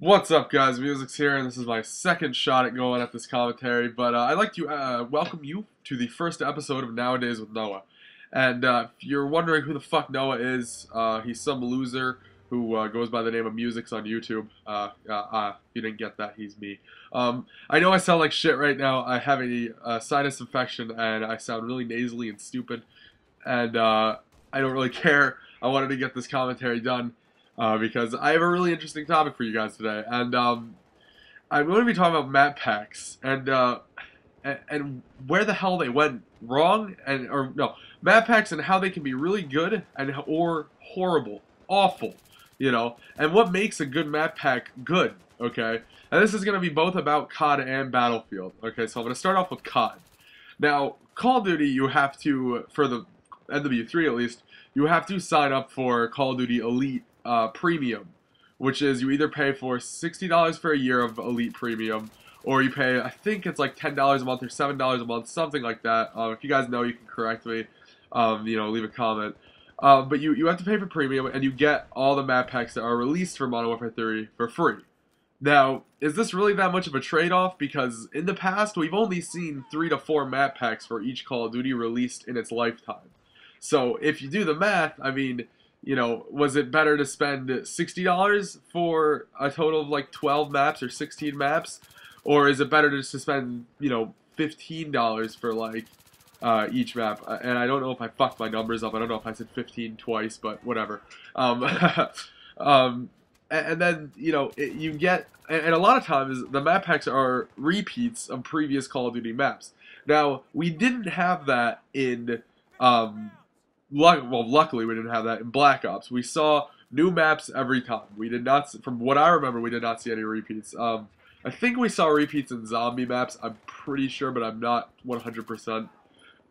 What's up, guys? Muzix here, and this is my second shot at going at this commentary. But uh, I'd like to uh, welcome you to the first episode of Nowadays with Noah. And uh, if you're wondering who the fuck Noah is, uh, he's some loser who uh, goes by the name of Muzix on YouTube. Uh, if you didn't get that, he's me. Um, I know I sound like shit right now. I have a, sinus infection, and I sound really nasally and stupid. And I don't really care. I wanted to get this commentary done uh, because I have a really interesting topic for you guys today, and um, I'm going to be talking about map packs and, uh, and and where the hell they went wrong, and or no map packs and how they can be really good and or horrible, awful, you know, and what makes a good map pack good. Okay, and this is going to be both about COD and Battlefield. Okay, so I'm going to start off with COD. Now, Call of Duty, you have to for the MW3 at least, you have to sign up for Call of Duty Elite uh, Premium, which is you either pay for $60 for a year of Elite Premium, or you pay, I think it's like $10 a month or $7 a month, something like that. Uh, if you guys know, you can correct me. Um, you know, leave a comment. Um, but you, you have to pay for premium, and you get all the map packs that are released for Modern Warfare 3 for free. Now, is this really that much of a trade-off? Because in the past, we've only seen three to four map packs for each Call of Duty released in its lifetime. So if you do the math, I mean, you know, was it better to spend $60 for a total of like 12 maps or 16 maps? Or is it better just to spend, you know, $15 for like uh, each map? And I don't know if I fucked my numbers up. I don't know if I said 15 twice, but whatever. Um, um, and then, you know, it, you get, and a lot of times the map packs are repeats of previous Call of Duty maps. Now, we didn't have that in um, well, luckily we didn't have that in Black Ops. We saw new maps every time. We did not, from what I remember, we did not see any repeats. Um, I think we saw repeats in zombie maps. I'm pretty sure, but I'm not 100%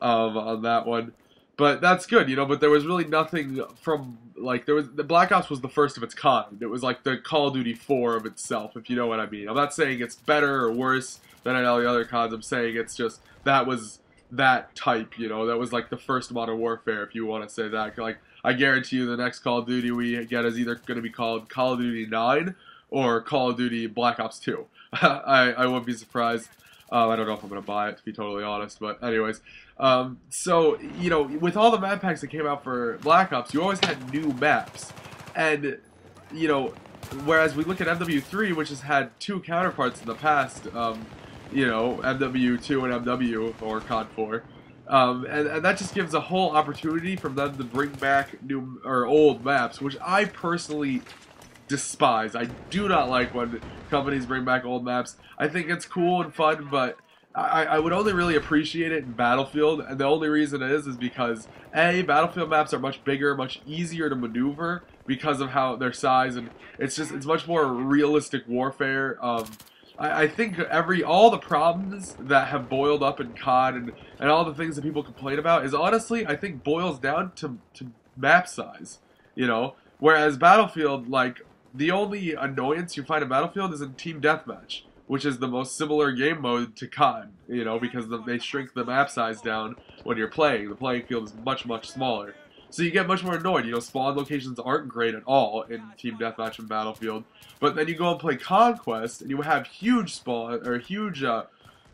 um, on that one. But that's good, you know. But there was really nothing from like there was the Black Ops was the first of its kind. It was like the Call of Duty 4 of itself, if you know what I mean. I'm not saying it's better or worse than all the other cons. I'm saying it's just that was that type, you know, that was like the first Modern Warfare, if you want to say that. Like, I guarantee you the next Call of Duty we get is either going to be called Call of Duty 9 or Call of Duty Black Ops 2. I, I wouldn't be surprised. Um, I don't know if I'm going to buy it, to be totally honest, but anyways. Um, so, you know, with all the map packs that came out for Black Ops, you always had new maps. And, you know, whereas we look at MW3, which has had two counterparts in the past, um, you know, MW2 and MW or COD 4. Um, and, and, that just gives a whole opportunity for them to bring back new or old maps, which I personally despise. I do not like when companies bring back old maps. I think it's cool and fun, but I, I would only really appreciate it in Battlefield, and the only reason is is because a Battlefield maps are much bigger, much easier to maneuver because of how their size, and it's just it's much more realistic warfare. Um, I, I think every all the problems that have boiled up in COD and, and all the things that people complain about is honestly I think boils down to to map size. You know, whereas Battlefield like the only annoyance you find in Battlefield is in team deathmatch, which is the most similar game mode to COD. You know, because the, they shrink the map size down when you're playing. The playing field is much much smaller. So you get much more annoyed. You know, spawn locations aren't great at all in Team Deathmatch and Battlefield. But then you go and play Conquest, and you have huge spawn, or huge, uh,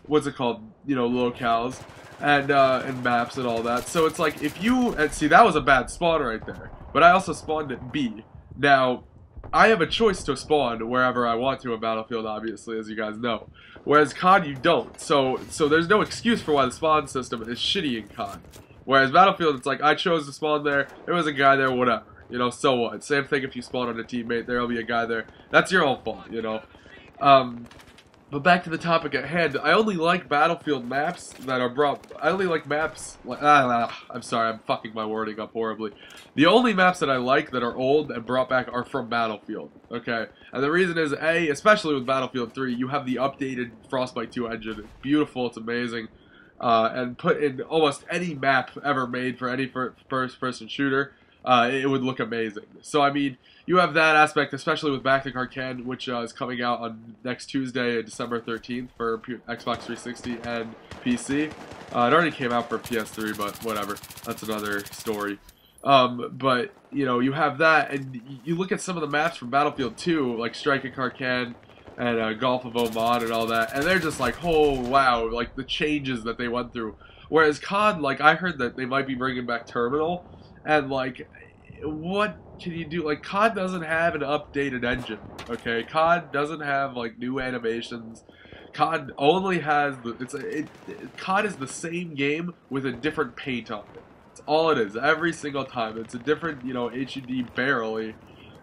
what's it called, you know, locales, and, uh, and maps and all that. So it's like, if you, and see, that was a bad spawn right there. But I also spawned at B. Now, I have a choice to spawn wherever I want to in Battlefield, obviously, as you guys know. Whereas COD, you don't. So, so there's no excuse for why the spawn system is shitty in COD. Whereas Battlefield, it's like, I chose to spawn there, there was a guy there, whatever. You know, so what? Same thing if you spawn on a teammate, there'll be a guy there. That's your own fault, you know. Um, but back to the topic at hand, I only like Battlefield maps that are brought. I only like maps. Like, ah, I'm sorry, I'm fucking my wording up horribly. The only maps that I like that are old and brought back are from Battlefield. Okay, and the reason is a, especially with Battlefield 3, you have the updated Frostbite 2 engine. It's beautiful. It's amazing uh, and put in almost any map ever made for any first-person shooter, uh, it would look amazing. So I mean, you have that aspect, especially with Back to Karkand, which uh, is coming out on next Tuesday, December 13th, for P Xbox 360 and PC. Uh, it already came out for PS3, but whatever. That's another story. Um, but you know, you have that, and you look at some of the maps from Battlefield 2, like Strike at Karkand and uh, Gulf of Oman and all that, and they're just like, oh wow, like the changes that they went through. Whereas COD, like I heard that they might be bringing back Terminal, and like, what can you do? Like COD doesn't have an updated engine. Okay, COD doesn't have like new animations. COD only has the it's a, it, it, COD is the same game with a different paint on it. It's all it is every single time. It's a different you know HUD barely.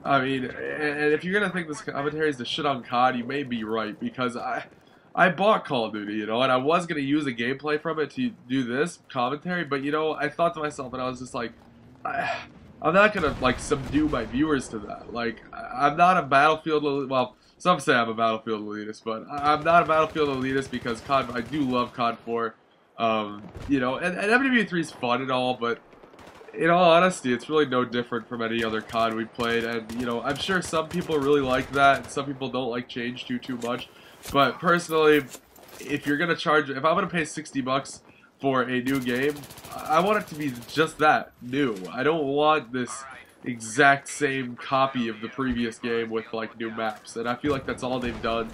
I mean, and if you're gonna think this commentary is to shit on COD, you may be right because I. I bought Call of Duty, you know, and I was gonna use a gameplay from it to do this commentary, but you know, I thought to myself, and I was just like, I, I'm not gonna like subdue my viewers to that. Like, I'm not a Battlefield. Well, some say I'm a Battlefield elitist, but I'm not a Battlefield elitist because COD. I do love COD 4. Um, you know, and, and MW3 is fun and all, but in all honesty, it's really no different from any other COD we played. And you know, I'm sure some people really like that. Some people don't like change too too much. But personally, if you're gonna charge, if I'm gonna pay 60 bucks for a new game, I want it to be just that new. I don't want this exact same copy of the previous game with like new maps, and I feel like that's all they've done.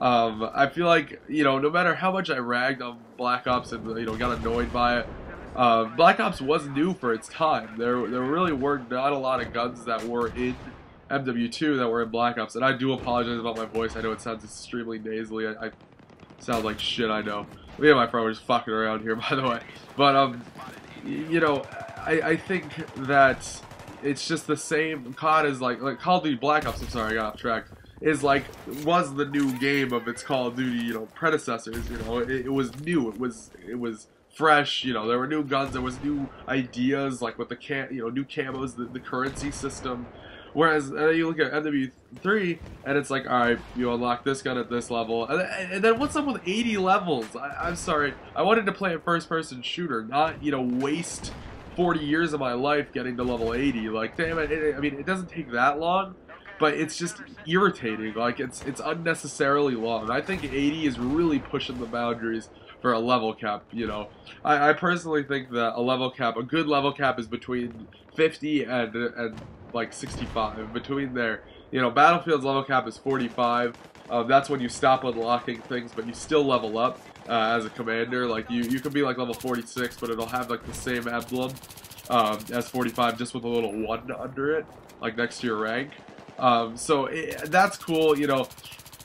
Um, I feel like you know, no matter how much I ragged on Black Ops and you know got annoyed by it, uh, Black Ops was new for its time. There, there really were not a lot of guns that were in MW2 that were in Black Ops, and I do apologize about my voice. I know it sounds extremely nasally. I, I sound like shit. I know. Me and my friend were just fucking around here, by the way. But um, you know, I, I think that it's just the same. COD is like like Call of Duty Black Ops. I'm sorry, I got off track. Is like was the new game of its Call of Duty, you know, predecessors. You know, it, it was new. It was it was fresh. You know, there were new guns. There was new ideas, like with the cam, you know, new camos, the, the currency system. Whereas uh, you look at MW3 and it's like, all right, you unlock this gun at this level, and, and then what's up with 80 levels? I, am sorry, I wanted to play a first-person shooter, not you know waste 40 years of my life getting to level 80. Like, damn it, it, I mean, it doesn't take that long, but it's just irritating. Like, it's it's unnecessarily long. I think 80 is really pushing the boundaries for a level cap. You know, I, I personally think that a level cap, a good level cap, is between 50 and and like 65. Between there, you know, Battlefield's level cap is 45. Uh, that's when you stop unlocking things, but you still level up uh, as a commander. Like you, you could be like level 46, but it'll have like the same emblem um, as 45, just with a little one under it, like next to your rank. Um, so it, that's cool. You know,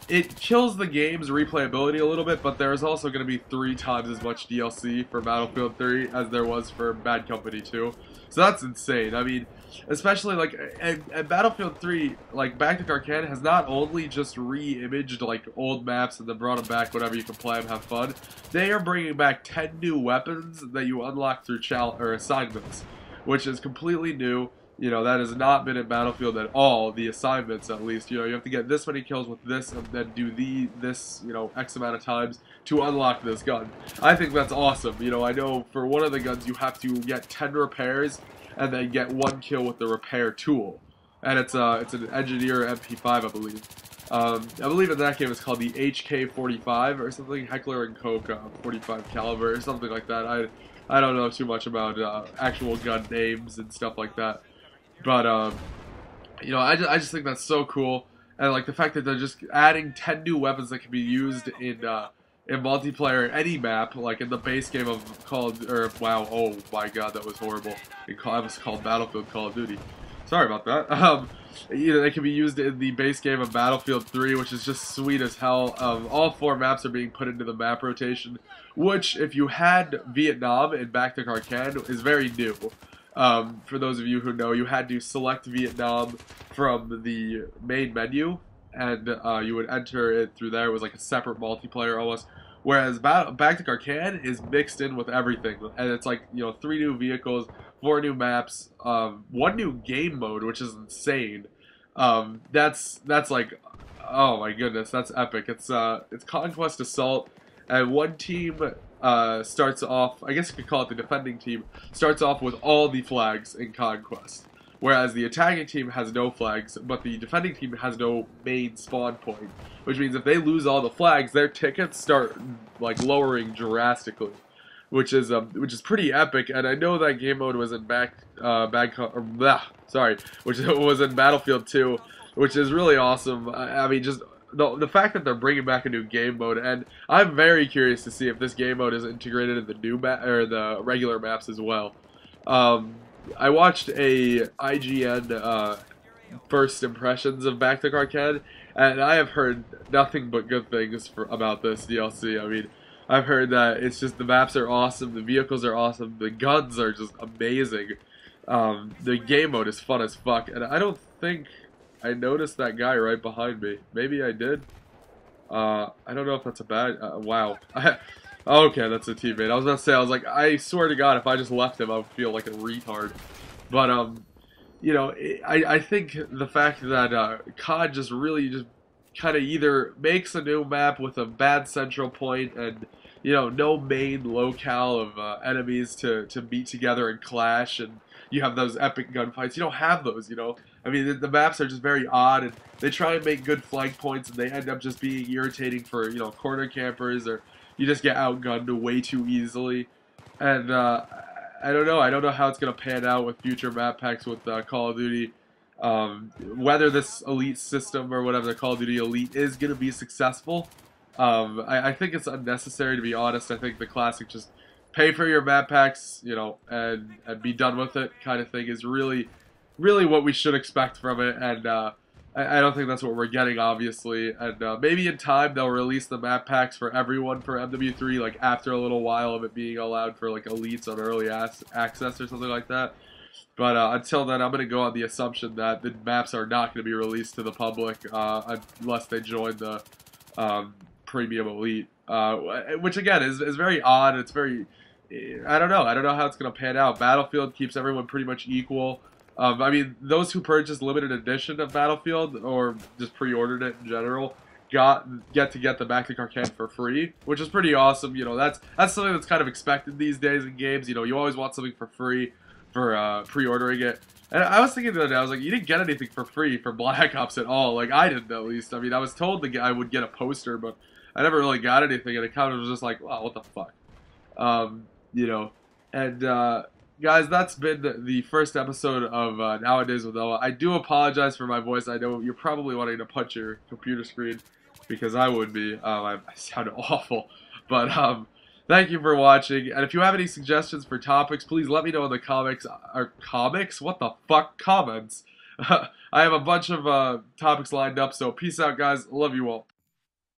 it kills the game's replayability a little bit, but there's also going to be three times as much DLC for Battlefield 3 as there was for Bad Company 2. So that's insane. I mean, especially like at, Battlefield 3, like Back to Karkand has not only just re-imaged like old maps and then brought them back whenever you can play them, have fun. They are bringing back 10 new weapons that you unlock through chal or assignments, which is completely new. You know, that has not been in Battlefield at all, the assignments at least. You know, you have to get this many kills with this and then do the this, you know, X amount of times to unlock this gun. I think that's awesome. You know, I know for one of the guns you have to get 10 repairs and then get one kill with the repair tool. And it's uh it's an engineer MP5, I believe. Um, I believe in that game it's called the HK45 or something, Heckler and Koch uh, 45 caliber or something like that. I I don't know too much about uh, actual gun names and stuff like that, but um, you know I just, I just think that's so cool, and like the fact that they're just adding 10 new weapons that can be used in uh, in multiplayer any map, like in the base game of Call of, or wow, oh my god, that was horrible. It was called Battlefield Call of Duty. Sorry about that. Um, you know, they can be used in the base game of Battlefield 3, which is just sweet as hell. Um, all four maps are being put into the map rotation, which, if you had Vietnam in Back to Karkand, is very new. Um, for those of you who know, you had to select Vietnam from the main menu, and uh, you would enter it through there. It was like a separate multiplayer almost. Whereas Back to Karkand is mixed in with everything, and it's like you know three new vehicles, four new maps, um, one new game mode, which is insane. Um, that's that's like, oh my goodness, that's epic. It's uh, it's Conquest Assault, and one team uh, starts off. I guess you could call it the defending team. Starts off with all the flags in Conquest. Whereas the attacking team has no flags, but the defending team has no main spawn point. Which means if they lose all the flags, their tickets start like lowering drastically. which is um, which is pretty epic. And I know that game mode was in back uh, back or, blah, sorry, which was in Battlefield 2, which is really awesome. I, I mean, just the, the fact that they're bringing back a new game mode, and I'm very curious to see if this game mode is integrated in the new map or the regular maps as well. Um, I watched a IGN uh, first impressions of Back to Karkand, and I have heard nothing but good things for, about this DLC. I mean, I've heard that it's just the maps are awesome, the vehicles are awesome, the guns are just amazing. Um, the game mode is fun as fuck, and I don't think I noticed that guy right behind me. Maybe I did. Uh, I don't know if that's a bad. Uh, wow. okay, that's a teammate. I was about to say, I was like, I swear to God, if I just left him, I would feel like a retard. But um, you know, I I think the fact that uh, COD just really just kind of either makes a new map with a bad central point and you know no main locale of uh, enemies to to meet together and clash and you have those epic gunfights. You don't have those, you know. I mean, the, the, maps are just very odd, and they try and make good flank points, and they end up just being irritating for you know corner campers, or you just get outgunned way too easily. And uh, I don't know. I don't know how it's gonna pan out with future map packs with uh, Call of Duty. Um, whether this elite system or whatever the Call of Duty Elite is gonna be successful. Um, I, I think it's unnecessary to be honest. I think the classic just pay for your map packs, you know, and, and be done with it kind of thing is really, really what we should expect from it. And uh, I, I, don't think that's what we're getting, obviously. And uh, maybe in time they'll release the map packs for everyone for MW3, like after a little while of it being allowed for like elites on early access or something like that. But uh, until then, I'm going to go on the assumption that the maps are not going to be released to the public uh, unless they join the um, Premium Elite, uh, which again is, is very odd. It's very I don't know. I don't know how it's going to pan out. Battlefield keeps everyone pretty much equal. Um, I mean, those who purchased limited edition of Battlefield or just pre-ordered it in general got get to get the Back to Karkand for free, which is pretty awesome. You know, that's that's something that's kind of expected these days in games. You know, you always want something for free for uh, pre-ordering it. And I was thinking the other day, I was like, you didn't get anything for free for Black Ops at all. Like I didn't, at least. I mean, I was told that I would get a poster, but I never really got anything, and it kind of was just like, wow, what the fuck. Um, you know. And uh, guys, that's been the first episode of uh, Nowadays with Noah. I do apologize for my voice. I know you're probably wanting to punch your computer screen because I would be. Um, I, I sound awful, but um, thank you for watching. And if you have any suggestions for topics, please let me know in the comics. Or comics? What the fuck? Comments. I have a bunch of uh, topics lined up. So peace out, guys. Love you all.